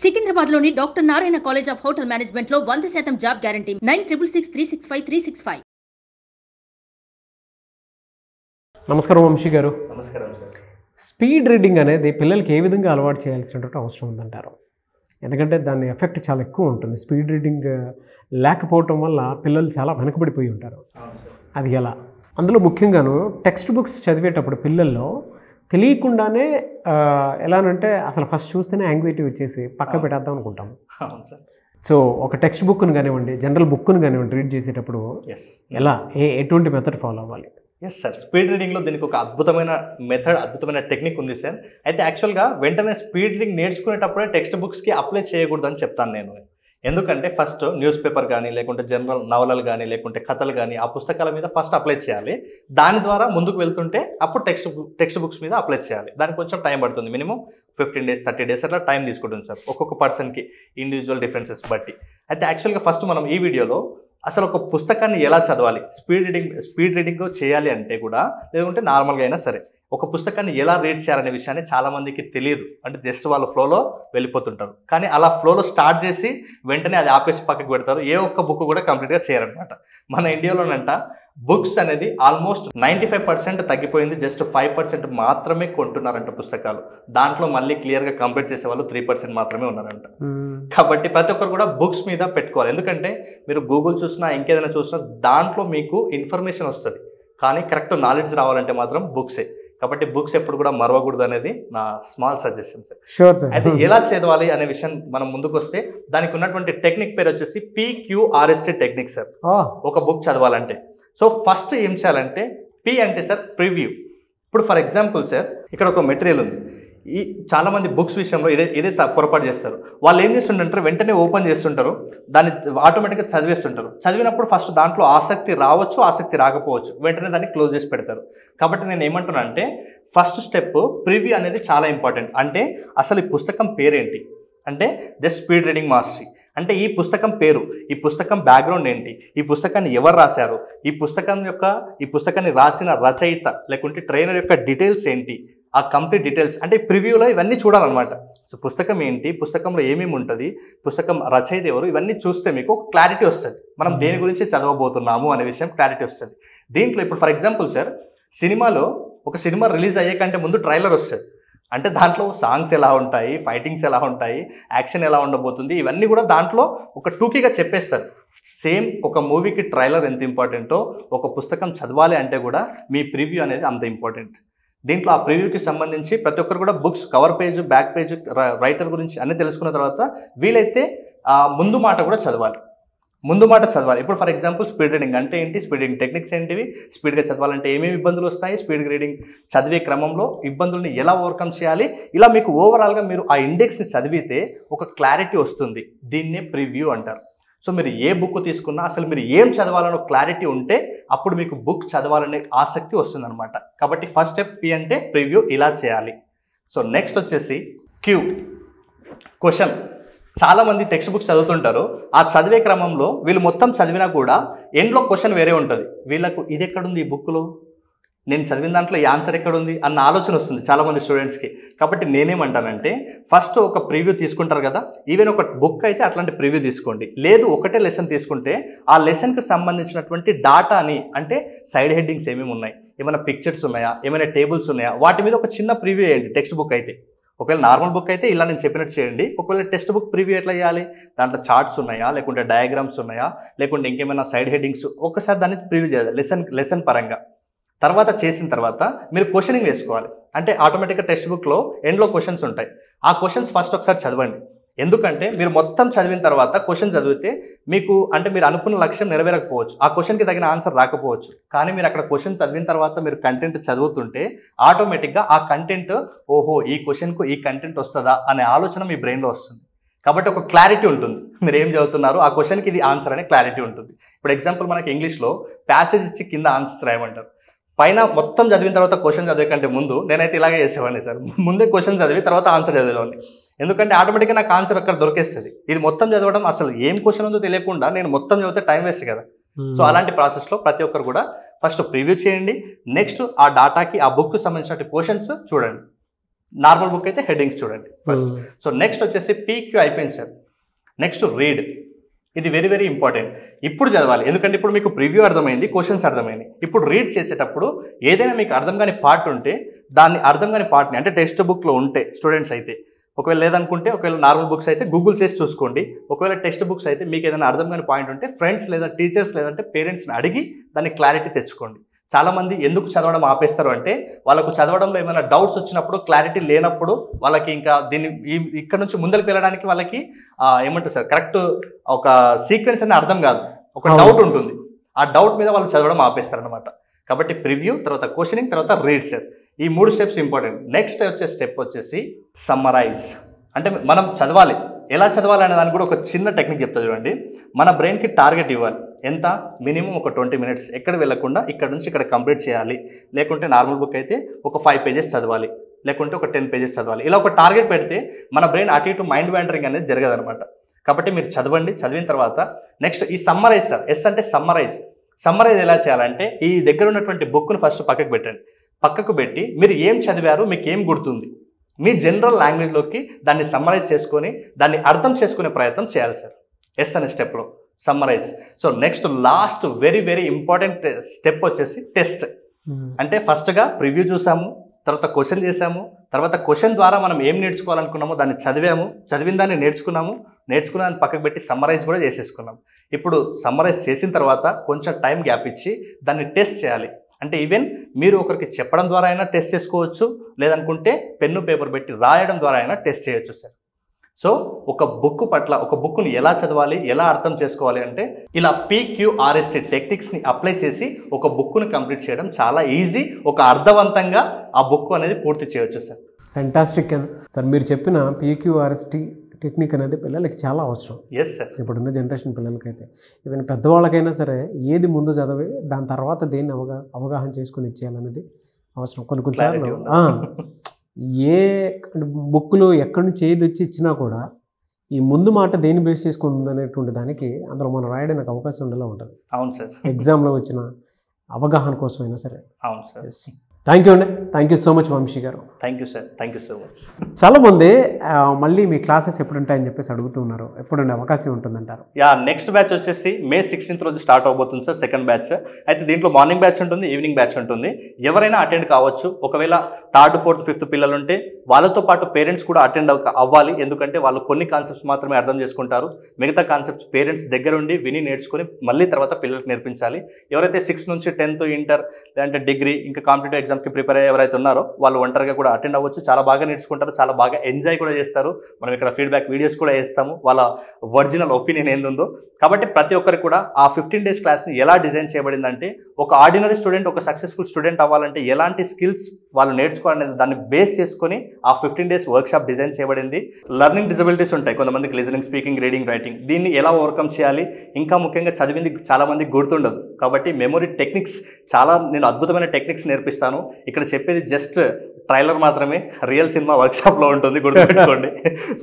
సికింద్రాబాద్లోని doctor Narayana college of hotel మేనేజ్మెంట్లో వంద శాతం job guarantee. Nine triple six three six five three six five. నమస్కారం వంశీ గారు. నమస్కారం సార్. స్పీడ్ రీడింగ్ అనేది పిల్లలకి ఏ విధంగా అలవాటు చేయాల్సినటువంటి అవసరం ఉందంటారు? ఎందుకంటే దాని ఎఫెక్ట్ చాలా ఎక్కువ ఉంటుంది. స్పీడ్ రీడింగ్ లేకపోవటం వల్ల పిల్లలు చాలా వెనకబడిపోయి ఉంటారు. అవును సార్. అది ఎలా? అందులో ముఖ్యంగాను టెక్స్ట్ బుక్స్ చదివేటప్పుడు పిల్లల్లో తెలియకుండానే ఎలానంటే అసలు ఫస్ట్ చూస్తేనే యాంగ్జైటీ వచ్చేసి పక్క పెట్టేద్దాం అనుకుంటాం. అవును సార్. సో ఒక టెక్స్ట్ బుక్ను కానివ్వండి జనరల్ బుక్ను కానివ్వండి రీడ్ చేసేటప్పుడు ఎస్ ఎలా? ఏ ఎటువంటి మెథడ్ ఫాలో అవ్వాలి? ఎస్ సార్ స్పీడ్ రీడింగ్లో దీనికి ఒక అద్భుతమైన మెథడ్ అద్భుతమైన టెక్నిక్ ఉంది సార్. అయితే యాక్చువల్గా వెంటనే స్పీడ్ రీడింగ్ నేర్చుకునేటప్పుడే టెక్స్ట్ బుక్స్కి అప్లై చేయకూడదని చెప్తాను నేను. ఎందుకంటే ఫస్ట్ న్యూస్ పేపర్ కానీ లేకుంటే జనరల్ నవలలు కానీ లేకుంటే కథలు కానీ ఆ పుస్తకాల మీద ఫస్ట్ అప్లై చేయాలి. దాని ద్వారా ముందుకు వెళ్తుంటే అప్పుడు టెక్స్ట్ టెక్స్ట్ బుక్స్ మీద అప్లై చేయాలి. దానికి కొంచెం టైం పడుతుంది. Minimum fifteen days thirty days అట్లా టైం తీసుకుంటుంది సార్. ఒక్కొక్క పర్సన్కి ఇండివిజువల్ డిఫరెన్సెస్ బట్టి. అయితే యాక్చువల్గా ఫస్ట్ మనం ఈ వీడియోలో అసలు ఒక పుస్తకాన్ని ఎలా చదవాలి? స్పీడ్ రీడింగ్ స్పీడ్ రీడింగ్ చేయాలి అంటే కూడా లేదంటే నార్మల్గా అయినా సరే. ఒక పుస్తకాన్ని ఎలా రీడ్ చేయాలనే విషయాన్ని చాలా మందికి తెలియదు. అంటే జస్ట్ వాళ్ళ ఫ్లోలో వెళ్ళిపోతుంటారు. కానీ అలా ఫ్లోలో స్టార్ట్ చేసి వెంటనే అది ఆపేసి పక్కకు పెడతారు. ఏ ఒక్క బుక్ కూడా కంప్లీట్గా చేయరనమాట. మన ఇండియాలోనంట బుక్స్ అనేది ఆల్మోస్ట్ నైంటీ ఫైవ్ పర్సెంట్ తగ్గిపోయింది. జస్ట్ ఫైవ్ పర్సెంట్ మాత్రమే కొంటున్నారంట పుస్తకాలు. దాంట్లో మళ్ళీ క్లియర్గా కంప్లీట్ చేసే వాళ్ళు త్రీ పర్సెంట్ మాత్రమే ఉన్నారంట. కాబట్టి ప్రతి ఒక్కరు కూడా బుక్స్ మీద పెట్టుకోవాలి. ఎందుకంటే మీరు గూగుల్ చూసినా ఇంకేదైనా చూసినా దాంట్లో మీకు ఇన్ఫర్మేషన్ వస్తుంది. కానీ కరెక్ట్ నాలెడ్జ్ రావాలంటే మాత్రం బుక్సే కాబట్టి బుక్స్ ఎప్పుడు కూడా మరవకూడదు అనేది నా small suggestion sir. Sure sir అయితే ఎలా చదవాలి అనే విషయం మనం ముందుకు వస్తే దానికి ఉన్నటువంటి టెక్నిక్ పేరు వచ్చేసి పీక్యూఆర్ఎస్టీ టెక్నిక్ సార్. ఒక బుక్ చదవాలంటే. సో ఫస్ట్ ఏం చేయాలంటే పి అంటే సార్ ప్రివ్యూ. ఇప్పుడు ఫర్ ఎగ్జాంపుల్ సార్ ఇక్కడ ఒక మెటీరియల్ ఉంది. ఈ చాలామంది బుక్స్ విషయంలో ఇదే ఇదే త- పొరపాటు చేస్తారు. వాళ్ళు ఏం చేస్తుంటారు? వెంటనే ఓపెన్ చేస్తుంటారు. దాన్ని ఆటోమేటిక్గా చదివేస్తుంటారు. చదివినప్పుడు ఫస్ట్ దాంట్లో ఆసక్తి రావచ్చు ఆసక్తి రాకపోవచ్చు. వెంటనే దాన్ని క్లోజ్ చేసి పెడతారు. కాబట్టి నేను ఏమంటున్నా అంటే ఫస్ట్ స్టెప్ ప్రివ్యూ అనేది చాలా ఇంపార్టెంట్. అంటే అసలు ఈ పుస్తకం పేరేంటి? అంటే జస్ట్ స్పీడ్ రీడింగ్ మాస్టరీ. అంటే ఈ పుస్తకం పేరు ఈ పుస్తకం బ్యాక్గ్రౌండ్ ఏంటి? ఈ పుస్తకాన్ని ఎవరు రాశారు? ఈ పుస్తకం యొక్క ఈ పుస్తకాన్ని రాసిన రచయిత లేకుంటే ట్రైనర్ యొక్క డీటెయిల్స్ ఏంటి? ఆ కంప్లీట్ డీటెయిల్స్ అంటే ప్రివ్యూలో ఇవన్నీ చూడాలన్నమాట. సో పుస్తకం ఏంటి? పుస్తకంలో ఏమేమి ఉంటుంది? పుస్తకం రచయిత ఎవరు? ఇవన్నీ చూస్తే మీకు ఒక క్లారిటీ వస్తుంది. మనం దేని గురించి చదవబోతున్నాము అనే విషయం క్లారిటీ వస్తుంది. దీంట్లో ఇప్పుడు ఫర్ ఎగ్జాంపుల్ సార్ సినిమాలో ఒక సినిమా రిలీజ్ అయ్యే కంటే ముందు ట్రైలర్ వస్తుంది. అంటే దాంట్లో సాంగ్స్ ఎలా ఉంటాయి? ఫైటింగ్స్ ఎలా ఉంటాయి? యాక్షన్ ఎలా ఉండబోతుంది? ఇవన్నీ కూడా దాంట్లో ఒక టూకీగా చెప్పేస్తారు. సేమ్ ఒక మూవీకి ట్రైలర్ ఎంత ఇంపార్టెంటో ఒక పుస్తకం చదవాలి అంటే కూడా మీ ప్రివ్యూ అనేది అంత ఇంపార్టెంట్ దీంట్లో ఆ ప్రివ్యూకి సంబంధించి ప్రతి ఒక్కరు కూడా books cover page back page writer గురించి అన్ని తెలుసుకున్న తర్వాత వీలైతే ముందు మాట కూడా చదవాలి. ముందు మాట చదవాలి. ఇప్పుడు ఫర్ ఎగ్జాంపుల్ స్పీడ్ రీడింగ్ అంటే ఏంటి? స్పీడ్ రీడింగ్ టెక్నిక్స్ ఏంటివి? స్పీడ్గా చదవాలంటే ఏమేమి ఇబ్బందులు వస్తాయి? స్పీడ్ రీడింగ్ చదివే క్రమంలో ఇబ్బందుల్ని ఎలా ఓవర్కమ్ చేయాలి? ఇలా మీకు ఓవరాల్గా మీరు ఆ ఇండెక్స్ని చదివితే ఒక క్లారిటీ వస్తుంది. దీన్నే ప్రివ్యూ అంటారు. సో మీరు ఏ బుక్ తీసుకున్నా అసలు మీరు ఏం చదవాలనో క్లారిటీ ఉంటే అప్పుడు మీకు బుక్ చదవాలనే ఆసక్తి వస్తుందన్నమాట. కాబట్టి ఫస్ట్ స్టెప్ పి అంటే ప్రివ్యూ ఇలా చేయాలి. సో నెక్స్ట్ వచ్చేసి క్యూ క్వశ్చన్ చాలామంది టెక్స్ట్ బుక్స్ చదువుతుంటారు. ఆ చదివే క్రమంలో వీళ్ళు మొత్తం చదివినా కూడా ఎండ్లో క్వశ్చన్ వేరే ఉంటుంది. వీళ్ళకు ఇది ఎక్కడుంది ఈ బుక్లో నేను చదివిన దాంట్లో ఈ ఆన్సర్ ఎక్కడుంది? అన్న ఆలోచన వస్తుంది చాలామంది స్టూడెంట్స్కి కాబట్టి నేనేమంటానంటే ఫస్ట్ ఒక ప్రివ్యూ తీసుకుంటారు కదా ఈవెన్ ఒక బుక్ అయితే అట్లాంటి ప్రివ్యూ తీసుకోండి. లేదు ఒకటే లెసన్ తీసుకుంటే ఆ లెసన్కి సంబంధించినటువంటి డాటాని అంటే సైడ్ హెడ్డింగ్స్ ఏమేమి ఉన్నాయి ఏమైనా పిక్చర్స్ ఉన్నాయా ఏమైనా టేబుల్స్ ఉన్నాయా వాటి మీద ఒక చిన్న ప్రివ్యూ వేయండి టెక్స్ట్ బుక్ అయితే. ఒకవేళ నార్మల్ బుక్ అయితే ఇలా నేను చెప్పినట్టు చేయండి ఒకవేళ టెక్స్ట్ బుక్ ప్రివ్యూ ఎట్లా చేయాలి దాంట్లో చార్ట్స్ ఉన్నాయా లేకుంటే డయాగ్రామ్స్ ఉన్నాయా లేకుంటే ఇంకేమైనా సైడ్ హెడ్డింగ్స్ ఒక్కసారి దాన్ని ప్రివ్యూ చేయాలి లెసన్ లెసన్ పరంగా. తర్వాత చేసిన తర్వాత మీరు క్వశ్చనింగ్ వేసుకోవాలి. అంటే ఆటోమేటిక్గా టెక్స్ట్ బుక్లో ఎండ్లో క్వశ్చన్స్ ఉంటాయి. ఆ క్వశ్చన్స్ ఫస్ట్ ఒకసారి చదవండి. ఎందుకంటే మీరు మొత్తం చదివిన తర్వాత క్వశ్చన్ చదివితే మీకు అంటే మీరు అనుకున్న లక్ష్యం నెరవేరకపోవచ్చు. ఆ క్వశ్చన్కి తగిన ఆన్సర్ రాకపోవచ్చు. కానీ మీరు అక్కడ క్వశ్చన్ చదివిన తర్వాత మీరు కంటెంట్ చదువుతుంటే ఆటోమేటిక్గా ఆ కంటెంట్ ఓహో ఈ క్వశ్చన్కు ఈ కంటెంట్ వస్తుందా అనే ఆలోచన మీ బ్రెయిన్లో వస్తుంది. కాబట్టి ఒక క్లారిటీ ఉంటుంది. మీరు ఏం చదువుతున్నారు? ఆ క్వశ్చన్కి ఇది ఆన్సర్ అనే క్లారిటీ ఉంటుంది. ఇప్పుడు ఎగ్జాంపుల్ మనకి ఇంగ్లీష్లో ప్యాసేజ్ ఇచ్చి కింద ఆన్సర్స్ రాయమంటారు. పైన మొత్తం చదివిన తర్వాత క్వశ్చన్ చదివే కంటే ముందు నేనైతే ఇలాగే చేసేవాడిని సార్. ముందే క్వశ్చన్ చదివి తర్వాత ఆన్సర్ చదివేవాడిని. ఎందుకంటే ఆటోమేటిక్గా నాకు ఆన్సర్ అక్కడ దొరికేస్తుంది. ఇది మొత్తం చదవడం అసలు ఏం క్వశ్చన్ ఉందో తెలియకుండా నేను మొత్తం చదివితే టైం వేస్ట్ కదా. సో అలాంటి ప్రాసెస్లో ప్రతి ఒక్కరు కూడా ఫస్ట్ ప్రివ్యూ చేయండి. నెక్స్ట్ ఆ డాటాకి ఆ బుక్ సంబంధించిన క్వశ్చన్స్ చూడండి. నార్మల్ బుక్ అయితే హెడ్డింగ్స్ చూడండి ఫస్ట్ సో నెక్స్ట్ వచ్చేసి పీక్యూ అయిపోయింది సార్. నెక్స్ట్ రీడ్ ఇది వెరీ వెరీ ఇంపార్టెంట్ ఇప్పుడు చదవాలి. ఎందుకంటే ఇప్పుడు మీకు ప్రివ్యూ అర్థమైంది క్వశ్చన్స్ అర్థమైంది. ఇప్పుడు రీడ్ చేసేటప్పుడు ఏదైనా మీకు అర్థం కాని పార్ట్ ఉంటే దాన్ని అర్థం కాని పార్ట్ని అంటే టెక్స్ట్ బుక్లో ఉంటే స్టూడెంట్స్ అయితే. ఒకవేళ లేదనుకుంటే ఒకవేళ నార్మల్ బుక్స్ అయితే గూగుల్ చేసి చూసుకోండి. ఒకవేళ టెక్స్ట్ బుక్స్ అయితే మీకు ఏదైనా అర్థం కాని పాయింట్ ఉంటే ఫ్రెండ్స్ లేదా టీచర్స్ లేదంటే పేరెంట్స్ని అడిగి దాన్ని క్లారిటీ తెచ్చుకోండి. చాలా మంది ఎందుకు చదవడం ఆపేస్తారు అంటే వాళ్ళకు చదవడంలో ఏమైనా డౌట్స్ వచ్చినప్పుడు క్లారిటీ లేనప్పుడు వాళ్ళకి ఇంకా దీన్ని ఈ- ఇక్కడ నుంచి ముందరికి వెళ్ళడానికి వాళ్ళకి ఏమంటారు సార్ కరెక్ట్ ఒక సీక్వెన్స్ అనేది అర్థం కాదు. ఒక. డౌట్ ఉంటుంది. ఆ డౌట్ మీద వాళ్ళు చదవడం ఆపేస్తారు అనమాట కాబట్టి ప్రివ్యూ తర్వాత క్వశ్చనింగ్ తర్వాత రీడ్ సార్ ఈ మూడు స్టెప్స్ ఇంపార్టెంట్ నెక్స్ట్ వచ్చే స్టెప్ వచ్చేసి సమ్మరైజ్ అంటే మనం చదవాలి. ఎలా చదవాలనే అనే దానికి కూడా ఒక చిన్న టెక్నిక్ చెప్తా చూడండి. మన బ్రెయిన్కి టార్గెట్ ఇవ్వాలి. ఎంత? మినిమం ఒక ట్వంటీ మినిట్స్. ఎక్కడ వెళ్ళకుండా ఇక్కడ నుంచి ఇక్కడ కంప్లీట్ చేయాలి. లేకుంటే నార్మల్ బుక్ అయితే ఒక ఫైవ్ పేజెస్ చదవాలి. లేకుంటే ఒక టెన్ పేజెస్ చదవాలి. ఇలా ఒక టార్గెట్ పెడితే మన బ్రెయిన్ అటు ఇటు మైండ్ వ్యాండరింగ్ అనేది జరగదనమాట కాబట్టి మీరు చదవండి. చదివిన తర్వాత నెక్స్ట్ ఈ సమ్మరైజ్ సార్. ఎస్ అంటే సమ్మరైజ్. సమ్మరైజ్ ఎలా చేయాలంటే ఈ దగ్గర ఉన్నటువంటి బుక్ను ఫస్ట్ పక్కకు పెట్టండి. పక్కకు పెట్టి మీరు ఏం చదివారు మీకు ఏం గుర్తుంది? మీ జనరల్ లాంగ్వేజ్లోకి దాన్ని సమ్మరైజ్ చేసుకొని దాన్ని అర్థం చేసుకునే ప్రయత్నం చేయాలి సార్ ఎస్ అనే స్టెప్లో summarize so next last very very important step వచ్చేసి టెస్ట్ అంటే ఫస్ట్గా ప్రివ్యూ చూసాము తర్వాత క్వశ్చన్ చేసాము తర్వాత క్వశ్చన్ ద్వారా మనం ఏం నేర్చుకోవాలనుకున్నామో దాన్ని చదివాము చదివిన దాన్ని నేర్చుకున్నాము నేర్చుకున్న దాన్ని పక్కకు పెట్టి సమ్మరైజ్ కూడా చేసేసుకున్నాం. ఇప్పుడు సమ్మరైజ్ చేసిన తర్వాత కొంచెం టైం గ్యాప్ ఇచ్చి దాన్ని టెస్ట్ చేయాలి. అంటే ఈవెన్ మీరు ఒకరికి చెప్పడం ద్వారా అయినా టెస్ట్ చేసుకోవచ్చు లేదనుకుంటే పెన్ను పేపర్ పెట్టి రాయడం ద్వారా అయినా టెస్ట్ చేయొచ్చు సార్. సో ఒక బుక్ పట్ల ఒక బుక్ను ఎలా చదవాలి ఎలా అర్థం చేసుకోవాలి అంటే ఇలా పీక్యూఆర్ఎస్టీ టెక్నిక్స్ని అప్లై చేసి ఒక బుక్ను కంప్లీట్ చేయడం చాలా ఈజీ ఒక అర్థవంతంగా ఆ బుక్ అనేది పూర్తి చేయొచ్చు సార్. ఫెంటాస్టిక్ సార్ మీరు చెప్పిన పీక్యూఆర్ఎస్టీ టెక్నిక్ అనేది పిల్లలకి చాలా అవసరం. ఎస్ సార్ ఇప్పుడున్న జనరేషన్ పిల్లలకైతే. ఈవెన్ పెద్దవాళ్ళకైనా సరే ఏది ముందు చదివి దాని తర్వాత దేన్ని అవగా అవగాహన చేసుకుని ఇచ్చేయాలనేది అవసరం. కొన్ని కొన్నిసార్లు ఏ బుక్లు ఎక్కడి నుంచి ఏది వచ్చి ఇచ్చినా కూడా ఈ ముందు మాట దేన్ని బేస్ చేసుకుని ఉందనేటువంటి దానికి అందులో మనం రాయడానికి అవకాశం ఉండేలా ఉంటుంది. అవును సార్ ఎగ్జామ్లో వచ్చిన అవగాహన కోసమైనా సరే. అవును సార్ థ్యాంక్ యూ అండి thank you so much Vamshi గారు. Thank you sir thank you so much చాలామంది మళ్ళీ మీ క్లాసెస్ ఎప్పుడు ఉంటాయని చెప్పేసి అడుగుతూ ఉన్నారు. ఎప్పుడు ఉండే అవకాశం ఉంటుందంటారు? యా నెక్స్ట్ బ్యాచ్ వచ్చేసి మే సిక్స్టీన్త్ రోజు స్టార్ట్ అవబోతుంది సార్ సెకండ్ బ్యాచ్ అయితే దీంట్లో మార్నింగ్ బ్యాచ్ ఉంటుంది ఈవినింగ్ బ్యాచ్ ఉంటుంది. ఎవరైనా అటెండ్ కావచ్చు. ఒకవేళ థర్డ్ ఫోర్త్ ఫిఫ్త్ పిల్లలు ఉంటే వాళ్ళతో పాటు పేరెంట్స్ కూడా అటెండ్ అవ్వాలి. ఎందుకంటే వాళ్ళు కొన్ని కాన్సెప్ట్స్ మాత్రమే అర్థం చేసుకుంటారు. మిగతా కాన్సెప్ట్స్ పేరెంట్స్ దగ్గర ఉండి విని నేర్చుకుని మళ్ళీ తర్వాత పిల్లలకు నేర్పించాలి. ఎవరైతే సిక్స్ నుంచి టెన్త్ ఇంటర్ లేదంటే డిగ్రీ ఇంకా కాంపిటేటివ్ ఎగ్జామ్కి ప్రిపేర్ అయ్యే ఎవరైతే ఉన్నారో వాళ్ళు ఒంటరిగా కూడా అటెండ్ అవ్వచ్చు. చాలా బాగా నేర్చుకుంటారు. చాలా బాగా ఎంజాయ్ కూడా చేస్తారు. మనం ఇక్కడ ఫీడ్బ్యాక్ వీడియోస్ కూడా వేస్తాము. వాళ్ళ ఒరిజినల్ ఒపీనియన్ ఏందుందో. కాబట్టి ప్రతి ఒక్కరికి కూడా ఆ ఫిఫ్టీన్ డేస్ క్లాస్ని ఎలా డిజైన్ చేయబడిందంటే ఒక ఆర్డినరీ స్టూడెంట్ ఒక సక్సెస్ఫుల్ స్టూడెంట్ అవ్వాలంటే ఎలాంటి స్కిల్స్ వాళ్ళు నేర్చుకోవాలనేది దాన్ని బేస్ చేసుకొని ఆ ఫిఫ్టీన్ డేస్ వర్క్షాప్ డిజైన్ చేయబడింది. లర్నింగ్ డిజబిలిటీస్ ఉంటాయి. కొంతమందికి లిజనింగ్ స్పీకింగ్ రీడింగ్ రైటింగ్ దీన్ని ఎలా ఓవర్కమ్ చేయాలి? ఇంకా ముఖ్యంగా చదివింది చాలామంది గుర్తుండదు. కాబట్టి మెమొరీ టెక్నిక్స్ చాలా నేను అద్భుతమైన టెక్నిక్స్ నేర్పిస్తాను. ఇక్కడ చెప్పేది జస్ట్ ట్రైలర్ మాత్రమే రియల్ సినిమా వర్క్షాప్లో ఉంటుంది గుర్తుపెట్టుకోండి.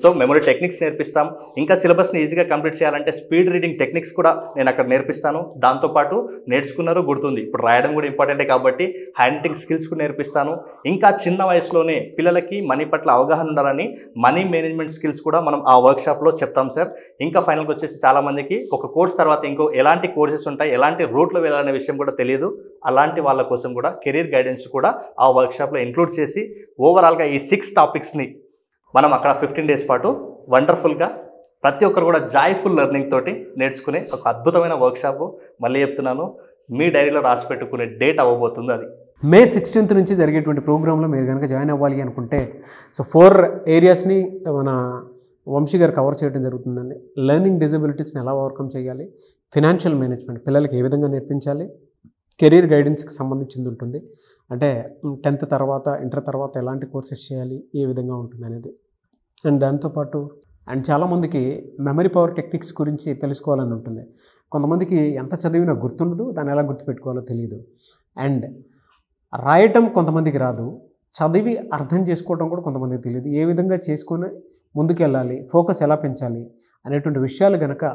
సో మెమొరీ టెక్నిక్స్ నేర్పిస్తాం. ఇంకా సిలబస్ని ఈజీగా కంప్లీట్ చేయాలంటే స్పీడ్ రీడింగ్ టెక్నిక్స్ కూడా నేను అక్కడ నేర్పిస్తాను. దాంతోపాటు నేర్చుకున్నారు గుర్తుంది. ఇప్పుడు రాయడం కూడా ఇంపార్టెంటే కాబట్టి హ్యాండింగ్ స్కిల్స్ కూడా నేర్పిస్తాను. ఇంకా చిన్న వయసులోనే పిల్లలకి మనీ పట్ల అవగాహన ఉండాలని మనీ మేనేజ్మెంట్ స్కిల్స్ కూడా మనం ఆ వర్క్షాప్లో చెప్తాం సార్ ఇంకా ఫైనల్గా వచ్చేసి చాలా మందికి ఒక కోర్స్ తర్వాత ఇంకో ఎలాంటి కోర్సెస్ ఉంటాయి ఎలాంటి రూట్లో వెళ్ళాలనే విషయం కూడా తెలియదు. అలాంటి వాళ్ళ కోసం కూడా కెరీర్ గైడెన్స్ కూడా ఆ వర్క్షాప్లో ఇంక్లూడ్ చేసి ఓవరాల్గా ఈ సిక్స్ టాపిక్స్ని మనం అక్కడ ఫిఫ్టీన్ డేస్ పాటు వండర్ఫుల్గా ప్రతి ఒక్కరు కూడా జాయ్ఫుల్ లెర్నింగ్ తోటి నేర్చుకునే ఒక అద్భుతమైన వర్క్షాప్ మళ్ళీ చెప్తున్నాను. మీ డైరీలో రాసి పెట్టుకునే డేట్ అవ్వబోతుంది అది. మే సిక్స్టీన్త్ నుంచి జరిగేటువంటి ప్రోగ్రాంలో మీరు కనుక జాయిన్ అవ్వాలి అనుకుంటే సో ఫోర్ ఏరియాస్ని మన వంశీ గారు కవర్ చేయడం జరుగుతుందండి. లెర్నింగ్ డిజబిలిటీస్ని ఎలా ఓవర్కమ్ చేయాలి? ఫినాన్షియల్ మేనేజ్మెంట్ పిల్లలకి ఏ విధంగా నేర్పించాలి? కెరీర్ గైడెన్స్కి సంబంధించింది ఉంటుంది అంటే టెన్త్ తర్వాత ఇంటర్ తర్వాత ఎలాంటి కోర్సెస్ చేయాలి ఏ విధంగా ఉంటుంది అనేది అండ్ దాంతోపాటు అండ్ చాలామందికి మెమరీ పవర్ టెక్నిక్స్ గురించి తెలుసుకోవాలని ఉంటుంది. కొంతమందికి ఎంత చదివినా గుర్తుండదు దాన్ని ఎలా గుర్తుపెట్టుకోవాలో తెలియదు అండ్ రాయటం కొంతమందికి రాదు. చదివి అర్థం చేసుకోవడం కూడా కొంతమందికి తెలియదు ఏ విధంగా చేసుకొని ముందుకెళ్ళాలి ఫోకస్ ఎలా పెంచాలి అనేటువంటి విషయాలు కనుక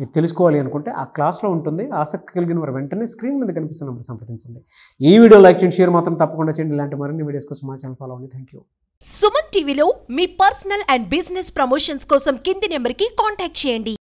మీరు తెలుసుకోవాలి అనుకుంటే ఆ క్లాస్లో ఉంటుంది. ఆసక్తి కలిగిన వారు వెంటనే స్క్రీన్ మీద కనిపిస్తున్న నెంబర్ సంప్రదించండి. ఈ వీడియో లైక్ చేయండి షేర్ మాత్రం తప్పకుండా చేయండి. ఇలాంటి మరిన్ని వీడియోస్ కోసం మా ఛానల్ ఫాలో అవ్వండి. థ్యాంక్ యూ సుమన్ టీవీలో మీ పర్సనల్ అండ్ బిజినెస్ ప్రమోషన్స్ కోసం కింది నెంబర్కి కాంటాక్ట్ చేయండి.